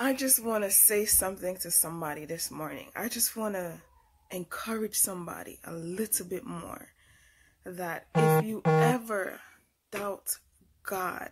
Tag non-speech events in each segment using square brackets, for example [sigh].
I just want to say something to somebody this morning. I just want to encourage somebody a little bit more that if you ever doubt God,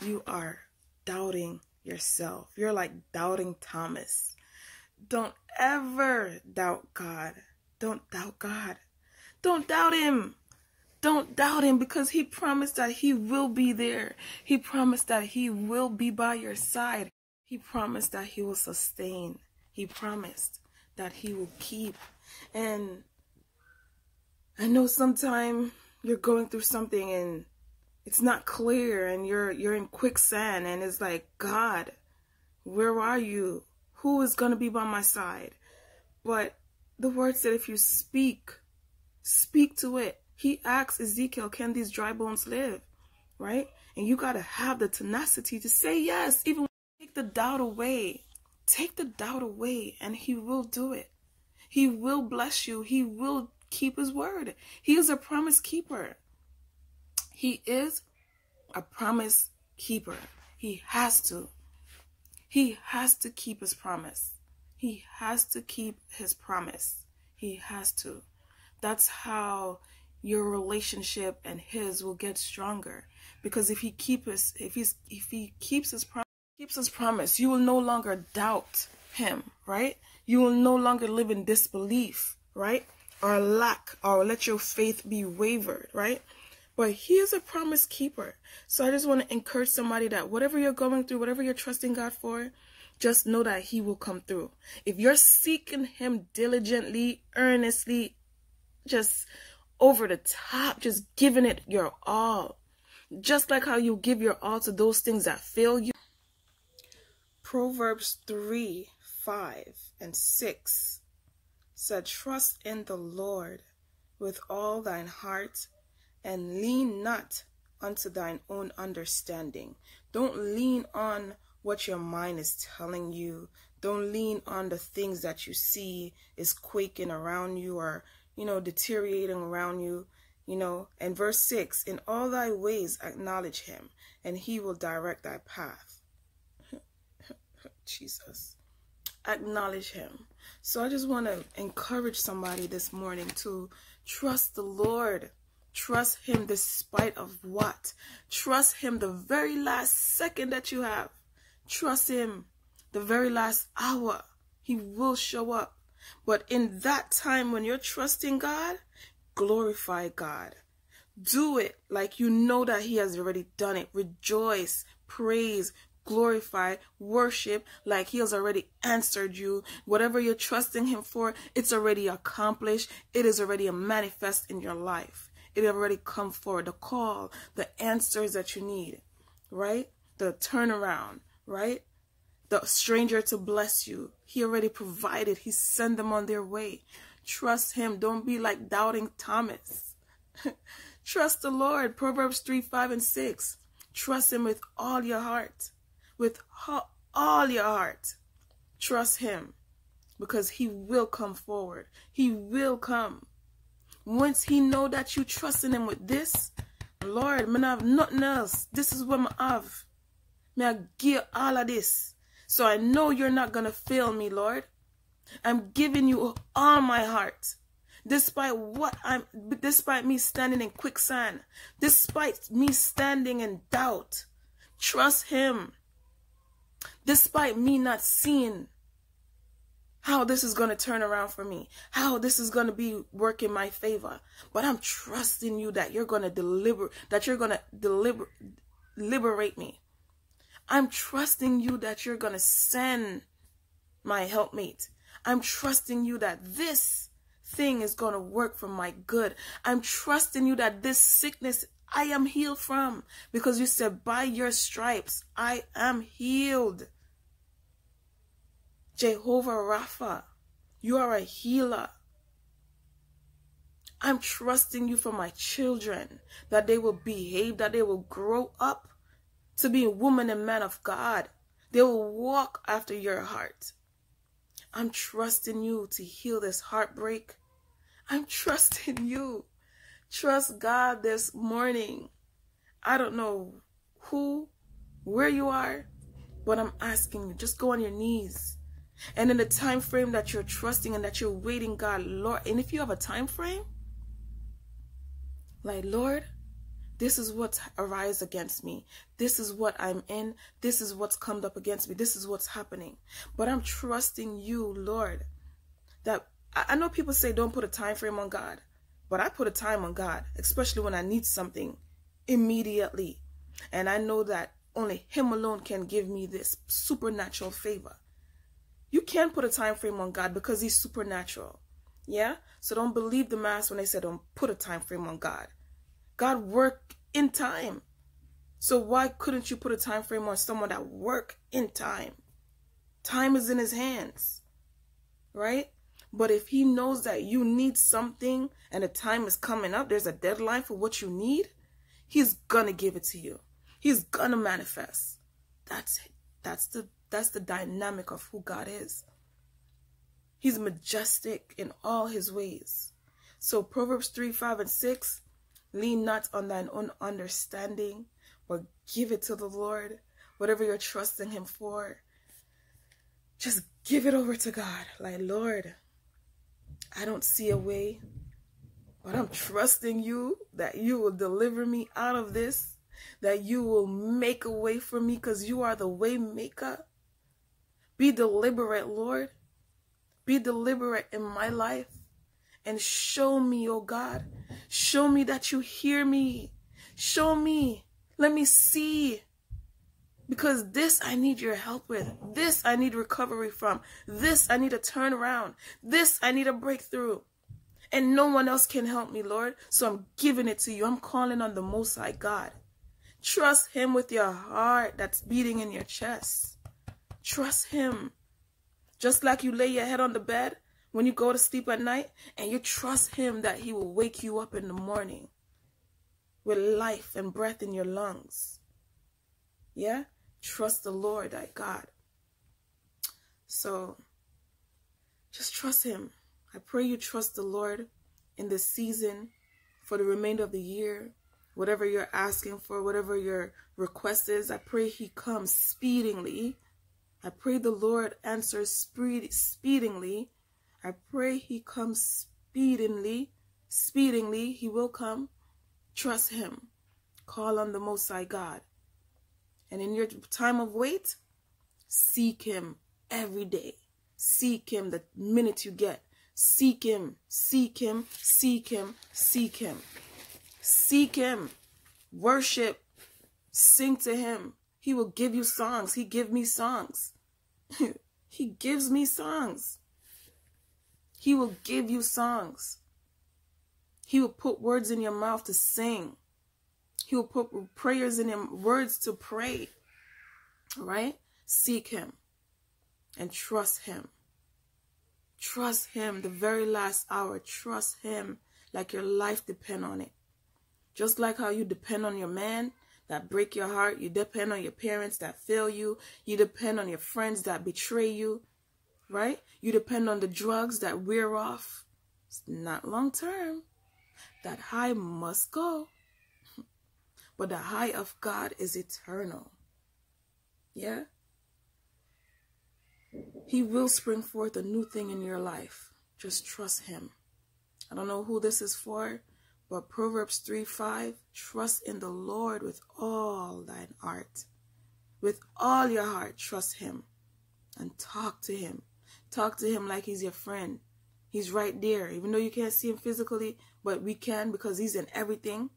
you are doubting yourself. You're like doubting Thomas. Don't ever doubt God. Don't doubt God. Don't doubt Him. Don't doubt Him because He promised that He will be there. He promised that He will be by your side. He promised that He will sustain. He promised that He will keep. And I know sometimes you're going through something and it's not clear and you're you're in quicksand and it's like God, where are you? Who is going to be by my side? But the word said if you speak, speak to it. He asked Ezekiel, can these dry bones live? Right? And you got to have the tenacity to say yes, even take the doubt away. Take the doubt away and he will do it. He will bless you. He will keep his word. He is a promise keeper. He is a promise keeper. He has to. He has to keep his promise. He has to keep his promise. He has to. That's how your relationship and his will get stronger. Because if he keeps if he's if he keeps his promise keeps his promise, you will no longer doubt him, right? You will no longer live in disbelief, right? Or lack or let your faith be wavered, right? But he is a promise keeper. So I just want to encourage somebody that whatever you're going through, whatever you're trusting God for, just know that he will come through. If you're seeking him diligently, earnestly, just over the top, just giving it your all. Just like how you give your all to those things that fail you. Proverbs 3, 5, and 6 said, Trust in the Lord with all thine heart and lean not unto thine own understanding. Don't lean on what your mind is telling you. Don't lean on the things that you see is quaking around you or, you know, deteriorating around you. You know, and verse 6 In all thy ways acknowledge him, and he will direct thy path. Jesus. Acknowledge him. So I just want to encourage somebody this morning to trust the Lord Trust him despite of what? Trust him the very last second that you have. Trust him the very last hour. He will show up. But in that time when you're trusting God, glorify God. Do it like you know that he has already done it. Rejoice, praise, glorify, worship like he has already answered you. Whatever you're trusting him for, it's already accomplished. It is already a manifest in your life. It already come forward. The call, the answers that you need, right? The turnaround, right? The stranger to bless you. He already provided. He sent them on their way. Trust him. Don't be like doubting Thomas. [laughs] Trust the Lord. Proverbs 3, 5, and 6. Trust him with all your heart. With all your heart. Trust him because he will come forward. He will come. Once he know that you trusting him with this, Lord, man, I have nothing else. This is what I have. May I give all of this. So I know you're not going to fail me, Lord. I'm giving you all my heart. Despite what I'm, despite me standing in quicksand, despite me standing in doubt, trust him. Despite me not seeing how this is going to turn around for me, how this is going to be work in my favor. But I'm trusting you that you're going to deliver, that you're going to deliver, liberate me. I'm trusting you that you're going to send my helpmate. I'm trusting you that this thing is going to work for my good. I'm trusting you that this sickness I am healed from because you said, by your stripes, I am healed. Jehovah Rapha, you are a healer. I'm trusting you for my children, that they will behave, that they will grow up to be woman and man of God. They will walk after your heart. I'm trusting you to heal this heartbreak. I'm [laughs] trusting you. Trust God this morning. I don't know who, where you are, But I'm asking you, just go on your knees. And in the time frame that you're trusting and that you're waiting, God, Lord, and if you have a time frame, like, Lord, this is what's arise against me. This is what I'm in. This is what's come up against me. This is what's happening. But I'm trusting you, Lord, that I know people say don't put a time frame on God, but I put a time on God, especially when I need something immediately. And I know that only him alone can give me this supernatural favor. You can't put a time frame on God because he's supernatural. Yeah? So don't believe the mass when they say don't put a time frame on God. God work in time. So why couldn't you put a time frame on someone that work in time? Time is in his hands. Right? But if he knows that you need something and the time is coming up, there's a deadline for what you need, he's gonna give it to you. He's gonna manifest. That's it. That's the that's the dynamic of who God is. He's majestic in all his ways. So Proverbs 3, 5, and 6, lean not on thine own understanding, but give it to the Lord. Whatever you're trusting him for, just give it over to God. Like, Lord, I don't see a way, but I'm trusting you that you will deliver me out of this, that you will make a way for me because you are the way maker. Be deliberate, Lord. Be deliberate in my life and show me, oh God. Show me that you hear me. Show me. Let me see. Because this I need your help with. This I need recovery from. This I need a turnaround. This I need a breakthrough. And no one else can help me, Lord. So I'm giving it to you. I'm calling on the Most High God. Trust Him with your heart that's beating in your chest. Trust Him. Just like you lay your head on the bed when you go to sleep at night and you trust Him that He will wake you up in the morning with life and breath in your lungs. Yeah? Trust the Lord, thy God. So, just trust Him. I pray you trust the Lord in this season for the remainder of the year. Whatever you're asking for, whatever your request is, I pray He comes speedingly I pray the Lord answers speed, speedingly. I pray he comes speedingly. Speedingly, he will come. Trust him. Call on the Most High God. And in your time of wait, seek him every day. Seek him the minute you get. Seek him, seek him, seek him, seek him. Seek him. Worship. Sing to him. He will give you songs. He give me songs. [laughs] he gives me songs. He will give you songs. He will put words in your mouth to sing. He will put prayers in him, words to pray. Right? Seek him and trust him. Trust him the very last hour. Trust him like your life depend on it. Just like how you depend on your man, that break your heart. You depend on your parents that fail you. You depend on your friends that betray you, right? You depend on the drugs that wear off. It's not long term. That high must go. But the high of God is eternal. Yeah? He will spring forth a new thing in your life. Just trust Him. I don't know who this is for. But Proverbs 3 5 Trust in the Lord with all thine heart. With all your heart, trust Him and talk to Him. Talk to Him like He's your friend. He's right there, even though you can't see Him physically, but we can because He's in everything.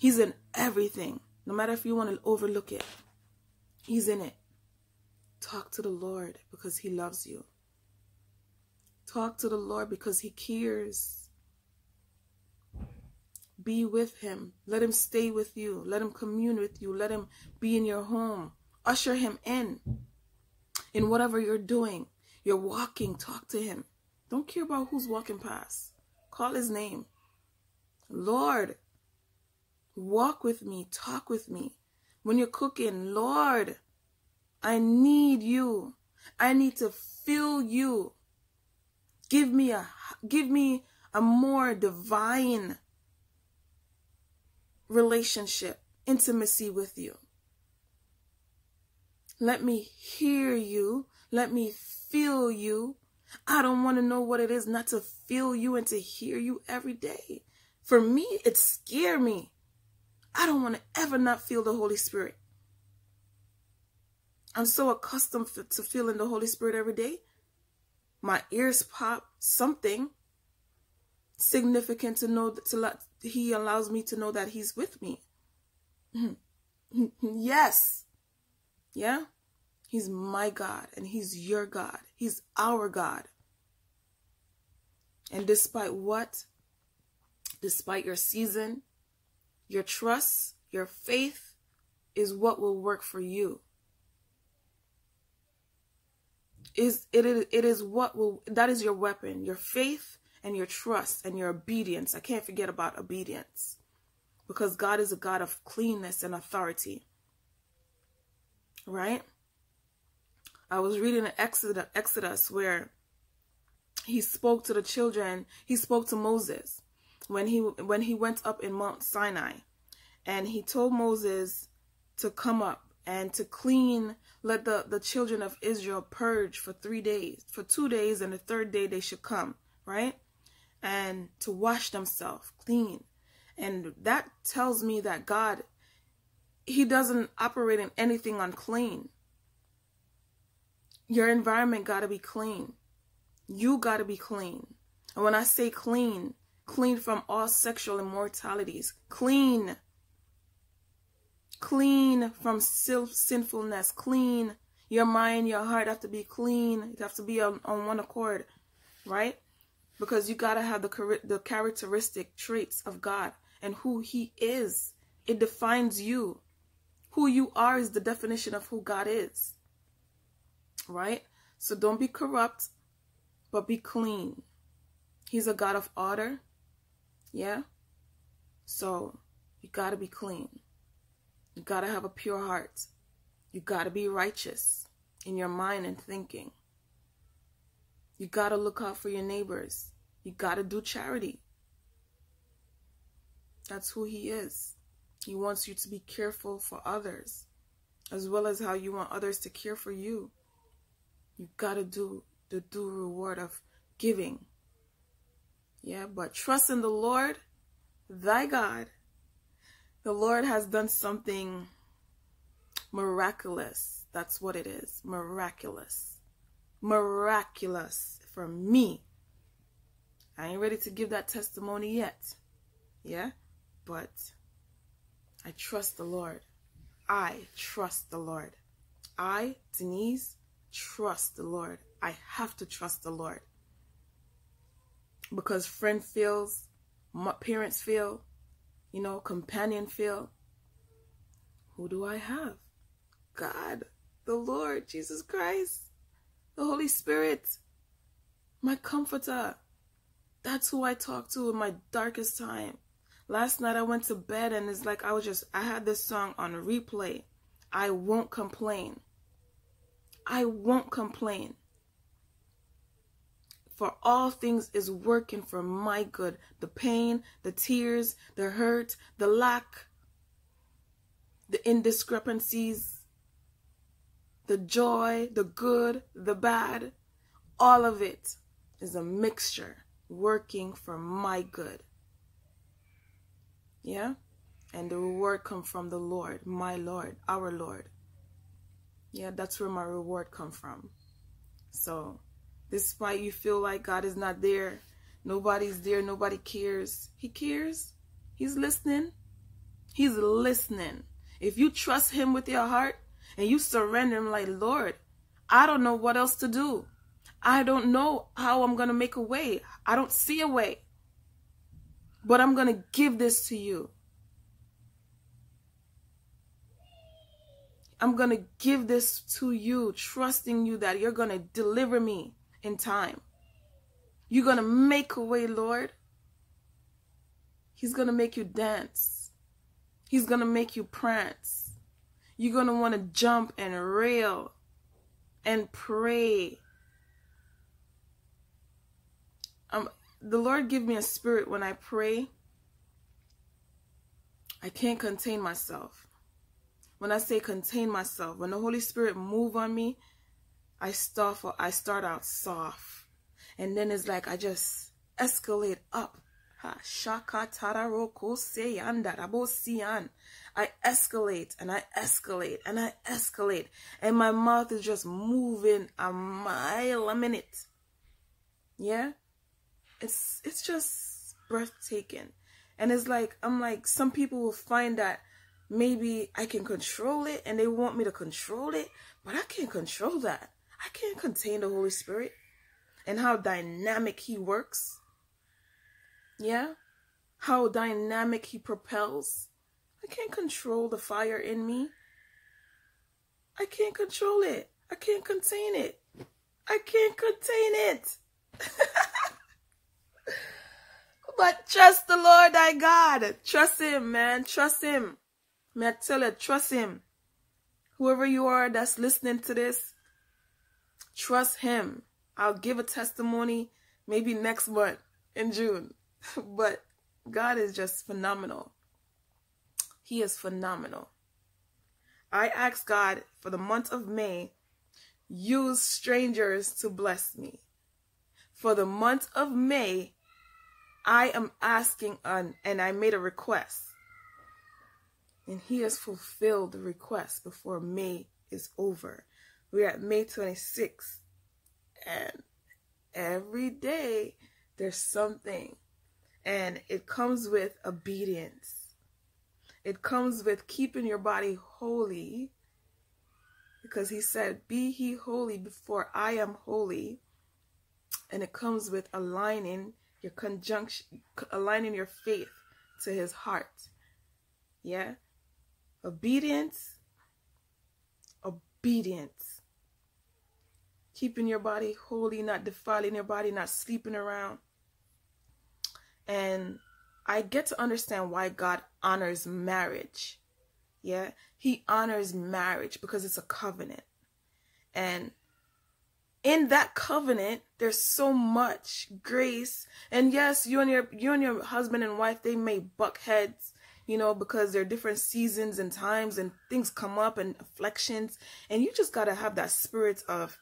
He's in everything, no matter if you want to overlook it. He's in it. Talk to the Lord because He loves you. Talk to the Lord because He cares. Be with him. Let him stay with you. Let him commune with you. Let him be in your home. Usher him in. In whatever you're doing, you're walking, talk to him. Don't care about who's walking past. Call his name. Lord, walk with me, talk with me. When you're cooking, Lord, I need you. I need to feel you. Give me a give me a more divine relationship, intimacy with you. Let me hear you. Let me feel you. I don't want to know what it is not to feel you and to hear you every day. For me, it scared me. I don't want to ever not feel the Holy Spirit. I'm so accustomed to feeling the Holy Spirit every day. My ears pop something significant to know that to let, he allows me to know that he's with me. [laughs] yes. Yeah. He's my God and he's your God. He's our God. And despite what? Despite your season, your trust, your faith is what will work for you. Is it it is what will that is your weapon, your faith and your trust and your obedience. I can't forget about obedience. Because God is a God of cleanness and authority. Right? I was reading in Exodus, Exodus where he spoke to the children, he spoke to Moses when he when he went up in Mount Sinai and he told Moses to come up and to clean let the the children of Israel purge for 3 days for 2 days and the third day they should come right? And to wash themselves clean. And that tells me that God he doesn't operate in anything unclean. Your environment got to be clean. You got to be clean. And when I say clean clean from all sexual immoralities, clean, clean from sinfulness, clean. Your mind, your heart have to be clean. You have to be on, on one accord, right? Because you got to have the, the characteristic traits of God and who he is. It defines you. Who you are is the definition of who God is. Right? So don't be corrupt, but be clean. He's a God of order. Yeah? So you got to be clean. You got to have a pure heart. You got to be righteous in your mind and thinking. You got to look out for your neighbors. You got to do charity. That's who he is. He wants you to be careful for others as well as how you want others to care for you. You got to do the due reward of giving yeah, but trust in the Lord, thy God. The Lord has done something miraculous. That's what it is. Miraculous. Miraculous for me. I ain't ready to give that testimony yet. Yeah? But I trust the Lord. I trust the Lord. I, Denise, trust the Lord. I have to trust the Lord because friend feels, parents feel, you know, companion feel. Who do I have? God, the Lord, Jesus Christ, the Holy Spirit, my comforter. That's who I talk to in my darkest time. Last night I went to bed and it's like I was just, I had this song on replay. I won't complain. I won't complain. For all things is working for my good. The pain, the tears, the hurt, the lack, the indiscrepancies, the joy, the good, the bad, all of it is a mixture working for my good. Yeah? And the reward come from the Lord, my Lord, our Lord. Yeah, that's where my reward come from. So Despite you feel like God is not there, nobody's there, nobody cares. He cares. He's listening. He's listening. If you trust him with your heart and you surrender him like, Lord, I don't know what else to do. I don't know how I'm going to make a way. I don't see a way. But I'm going to give this to you. I'm going to give this to you, trusting you that you're going to deliver me in time. You're going to make a way, Lord. He's going to make you dance. He's going to make you prance. You're going to want to jump and rail and pray. Um, the Lord give me a spirit when I pray. I can't contain myself. when I say contain myself, when the Holy Spirit move on me, I start for I start out soft. And then it's like I just escalate up. Shaka tararoko seyan I escalate and I escalate and I escalate. And my mouth is just moving a mile a minute. Yeah? It's it's just breathtaking. And it's like I'm like some people will find that maybe I can control it and they want me to control it, but I can't control that. I can't contain the Holy Spirit and how dynamic He works. Yeah? How dynamic He propels. I can't control the fire in me. I can't control it. I can't contain it. I can't contain it. [laughs] but trust the Lord thy God. Trust Him, man. Trust Him. May I tell you, trust him. Whoever you are that's listening to this, trust him. I'll give a testimony maybe next month in June. [laughs] but God is just phenomenal. He is phenomenal. I ask God for the month of May, use strangers to bless me. For the month of May, I am asking an, and I made a request and he has fulfilled the request before May is over. We're at May 26th, and every day there's something, and it comes with obedience. It comes with keeping your body holy because he said, Be he holy before I am holy. And it comes with aligning your conjunction, aligning your faith to his heart. Yeah. Obedience, obedience. Keeping your body holy, not defiling your body, not sleeping around. And I get to understand why God honors marriage. Yeah, He honors marriage because it's a covenant. And in that covenant, there's so much grace. And yes, you and your you and your husband and wife, they may buck heads you know, because there are different seasons and times and things come up and afflictions. And you just got to have that spirit of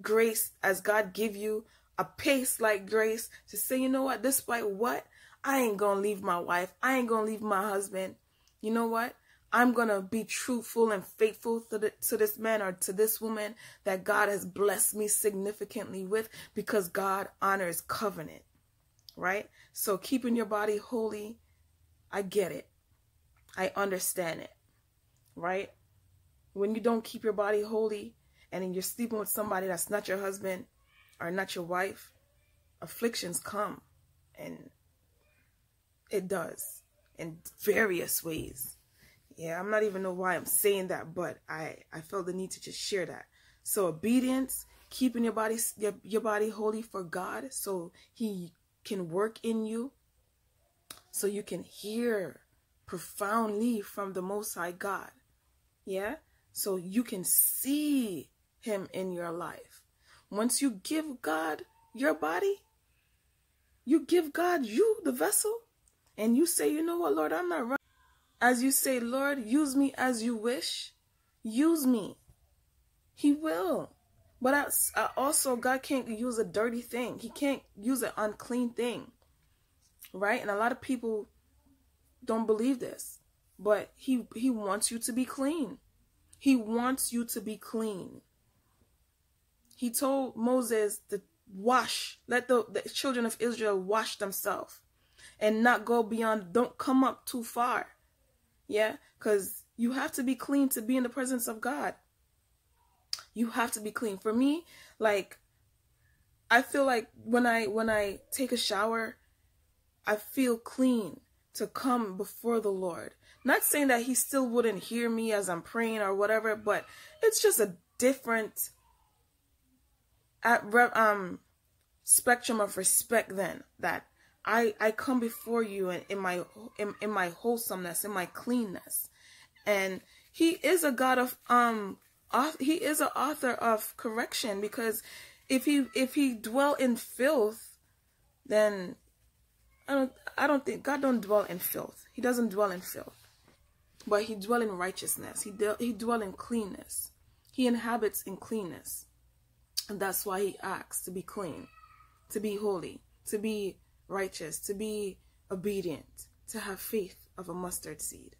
grace as God give you a pace like grace to say, you know what, despite what, I ain't to leave my wife. I ain't to leave my husband. You know what? I'm to be truthful and faithful to, the, to this man or to this woman that God has blessed me significantly with because God honors covenant, right? So keeping your body holy, I get it. I understand it. Right? When you don't keep your body holy and you're sleeping with somebody that's not your husband or not your wife, afflictions come. And it does in various ways. Yeah, I'm not even know why I'm saying that, but I I felt the need to just share that. So obedience, keeping your body your, your body holy for God so he can work in you so you can hear profoundly from the Most High God. Yeah? So you can see Him in your life. Once you give God your body, you give God you, the vessel, and you say, you know what, Lord, I'm not right. As you say, Lord, use me as you wish, use me. He will. But I also, God can't use a dirty thing. He can't use an unclean thing right? And a lot of people don't believe this, but he he wants you to be clean. He wants you to be clean. He told Moses to wash, let the, the children of Israel wash themselves and not go beyond, don't come up too far. Yeah, because you have to be clean to be in the presence of God. You have to be clean. For me, like I feel like when I when I take a shower, I feel clean to come before the Lord. Not saying that he still wouldn't hear me as I'm praying or whatever, but it's just a different um spectrum of respect then that I I come before you in, in my in, in my wholesomeness, in my cleanness. And he is a God of um he is an author of correction because if he if he dwell in filth, then I don't I don't think God don't dwell in filth. He doesn't dwell in filth. but he dwell in righteousness. He, he dwell in cleanness. He inhabits in cleanness. And that's why he acts to be clean, to be holy, to be righteous, to be obedient, to have faith of a mustard seed.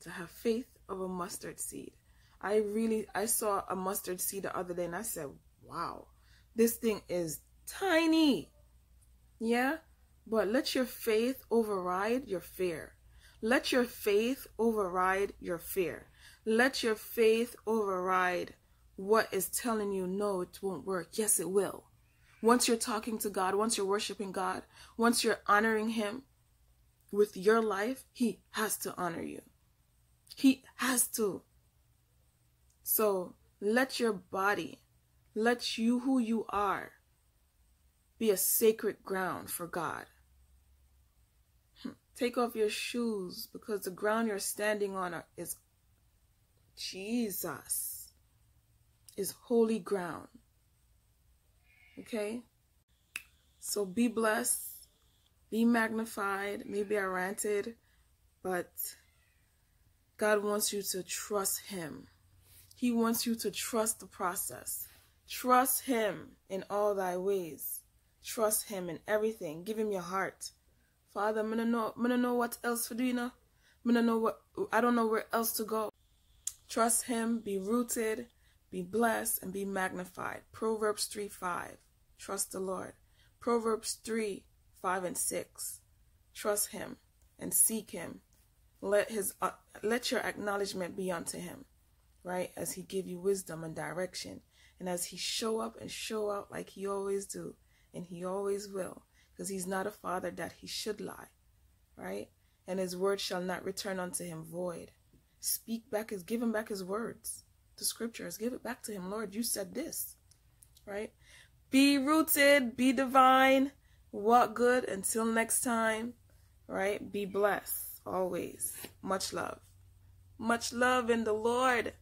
To have faith of a mustard seed. I really I saw a mustard seed the other day and I said, "Wow. This thing is tiny." Yeah? But let your faith override your fear. Let your faith override your fear. Let your faith override what is telling you, no, it won't work. Yes, it will. Once you're talking to God, once you're worshiping God, once you're honoring Him with your life, He has to honor you. He has to. So let your body, let you who you are, be a sacred ground for God. Hmm. Take off your shoes because the ground you're standing on is Jesus, is holy ground. Okay? So be blessed, be magnified. Maybe I ranted, but God wants you to trust Him. He wants you to trust the process. Trust Him in all thy ways. Trust Him in everything. Give Him your heart. Father, I'm gonna know, I'm gonna know what else to do, you know? I'm gonna know what, I don't know where else to go. Trust Him, be rooted, be blessed, and be magnified. Proverbs 3 5. Trust the Lord. Proverbs 3 5 and 6. Trust Him and seek Him. Let His uh, let your acknowledgement be unto Him, right? As He give you wisdom and direction, and as He show up and show out like He always do and he always will, because he's not a father that he should lie, right? And his word shall not return unto him void. Speak back his, give him back his words, the scriptures. Give it back to him, Lord. You said this, right? Be rooted, be divine, walk good. Until next time, right? Be blessed always. Much love. Much love in the Lord.